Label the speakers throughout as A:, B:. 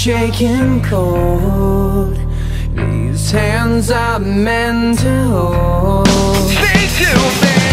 A: shaking cold. These hands are meant to hold. Stay tuned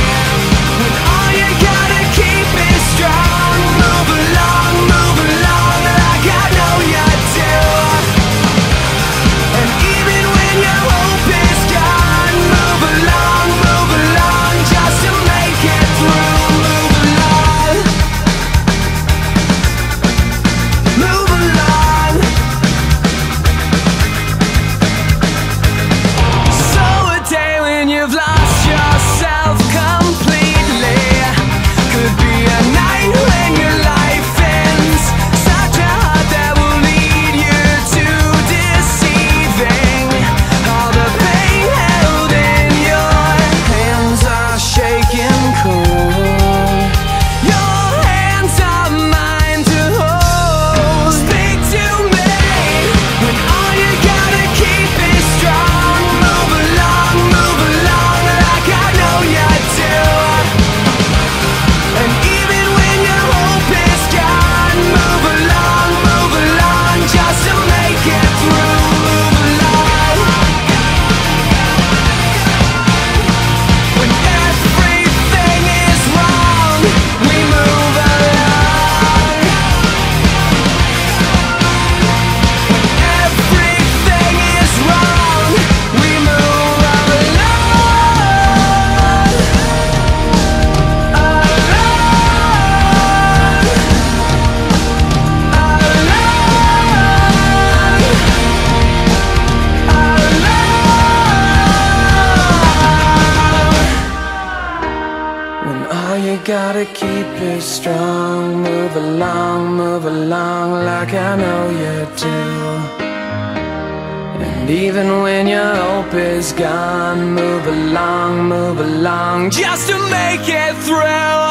A: all you gotta keep is strong. Move along, move along like I know you do. And even when your hope is gone Move along, move along just to make it through.